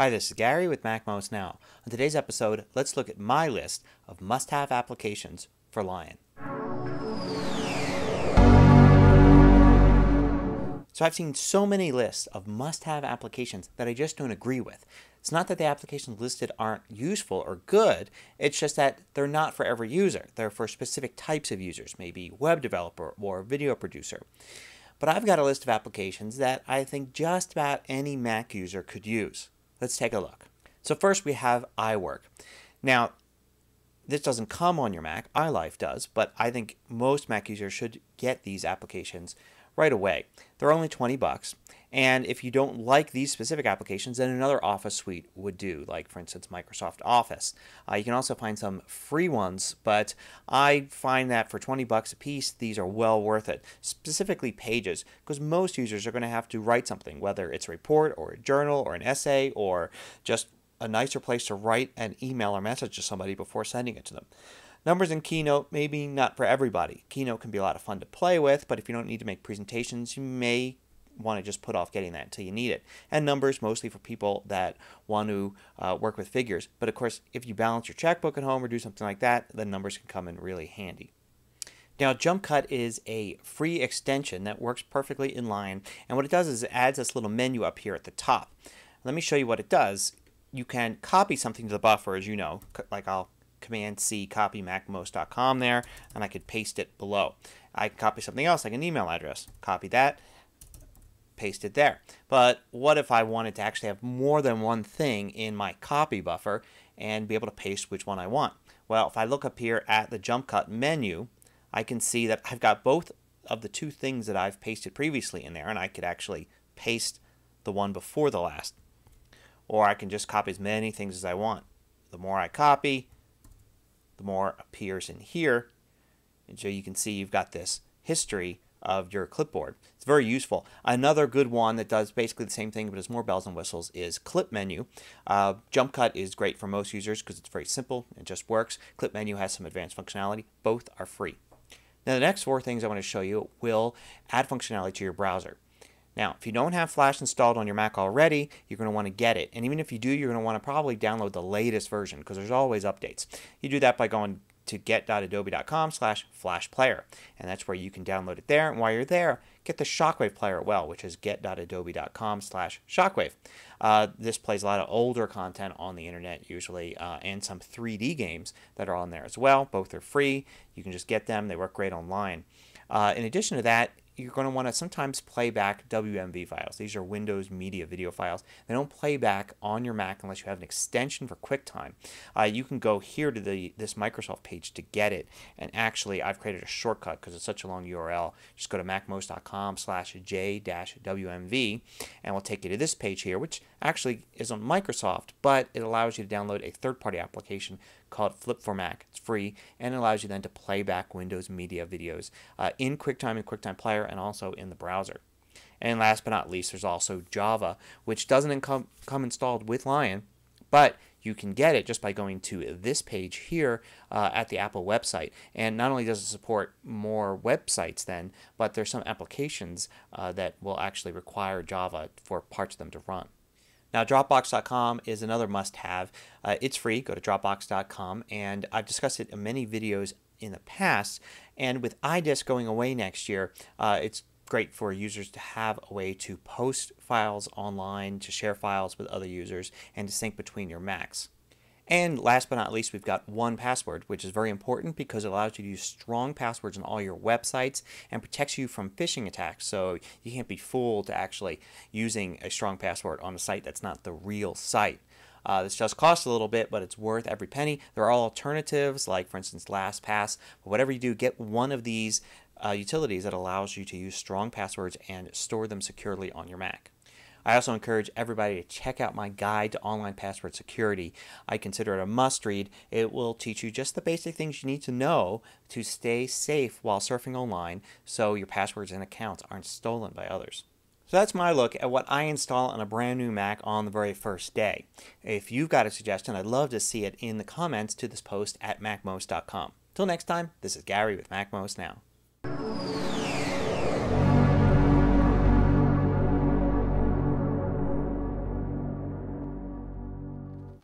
Hi, this is Gary with MacMost Now. On today's episode, let's look at my list of must-have applications for Lion. So I've seen so many lists of must-have applications that I just don't agree with. It's not that the applications listed aren't useful or good, it's just that they're not for every user. They're for specific types of users, maybe web developer or video producer. But I've got a list of applications that I think just about any Mac user could use. Let's take a look. So first we have iWork. Now, this doesn't come on your Mac, iLife does, but I think most Mac users should get these applications right away. They're only 20 bucks. And if you don't like these specific applications, then another Office suite would do, like for instance Microsoft Office. Uh, you can also find some free ones, but I find that for 20 bucks a piece, these are well worth it. Specifically Pages, because most users are going to have to write something, whether it's a report or a journal or an essay or just a nicer place to write an email or message to somebody before sending it to them. Numbers in Keynote, maybe not for everybody. Keynote can be a lot of fun to play with, but if you don't need to make presentations, you may want to just put off getting that until you need it. And numbers mostly for people that want to uh, work with figures. But of course, if you balance your checkbook at home or do something like that, the numbers can come in really handy. Now, Jumpcut is a free extension that works perfectly in Lion. And what it does is it adds this little menu up here at the top. Let me show you what it does. You can copy something to the buffer, as you know, like I'll Command C, copy macmost.com there, and I could paste it below. I can copy something else, like an email address. Copy that, paste it there. But what if I wanted to actually have more than one thing in my copy buffer and be able to paste which one I want? Well, if I look up here at the Jumpcut menu, I can see that I've got both of the two things that I've pasted previously in there, and I could actually paste the one before the last. Or I can just copy as many things as I want. The more I copy, the more appears in here. And so you can see you've got this history of your clipboard. It's very useful. Another good one that does basically the same thing but has more bells and whistles is ClipMenu. Uh, Jumpcut is great for most users because it's very simple. It just works. ClipMenu has some advanced functionality. Both are free. Now the next four things I want to show you will add functionality to your browser. Now, if you don't have Flash installed on your Mac already, you're going to want to get it. And even if you do, you're going to want to probably download the latest version because there's always updates. You do that by going to get.adobe.com slash flash player. And that's where you can download it there. And while you're there, get the Shockwave player as well, which is get.adobe.com slash shockwave. Uh, this plays a lot of older content on the internet usually uh, and some 3D games that are on there as well. Both are free. You can just get them. They work great online. Uh, in addition to that, you're going to want to sometimes play back WMV files. These are Windows Media video files. They don't play back on your Mac unless you have an extension for QuickTime. Uh, you can go here to the this Microsoft page to get it. And actually, I've created a shortcut because it's such a long URL. Just go to macmost.com slash j-wmv and we'll take you to this page here, which actually is on Microsoft, but it allows you to download a third-party application called Flip4Mac. It's free and it allows you then to play back Windows Media videos uh, in QuickTime and QuickTime Player and also in the browser. And last but not least, there's also Java, which doesn't come, come installed with Lion, but you can get it just by going to this page here uh, at the Apple website. And not only does it support more websites then, but there's some applications uh, that will actually require Java for parts of them to run. Now, Dropbox.com is another must have. Uh, it's free. Go to Dropbox.com, and I've discussed it in many videos in the past. And with iDisk going away next year, uh, it's great for users to have a way to post files online, to share files with other users, and to sync between your Macs. And last but not least, we've got 1Password, which is very important because it allows you to use strong passwords on all your websites and protects you from phishing attacks. So you can't be fooled to actually using a strong password on a site that's not the real site. Uh, this just costs a little bit, but it's worth every penny. There are alternatives, like for instance LastPass. But whatever you do, get one of these uh, utilities that allows you to use strong passwords and store them securely on your Mac. I also encourage everybody to check out my guide to online password security. I consider it a must read. It will teach you just the basic things you need to know to stay safe while surfing online so your passwords and accounts aren't stolen by others. So that's my look at what I install on a brand new Mac on the very first day. If you've got a suggestion, I'd love to see it in the comments to this post at macmost.com. Till next time, this is Gary with MacMost Now.